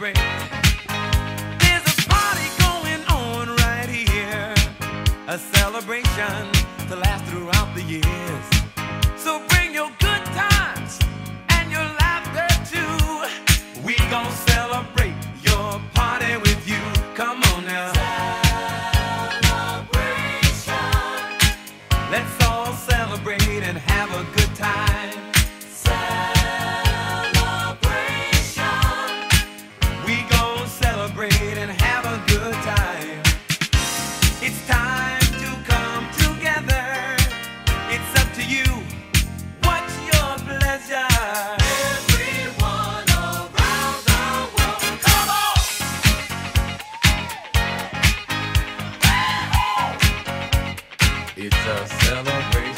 There's a party going on right here, a celebration to last throughout the years. So bring your good times and your laughter too. We celebrate your party with you. Come on now. Let's all celebrate and have a good time. It's a celebration.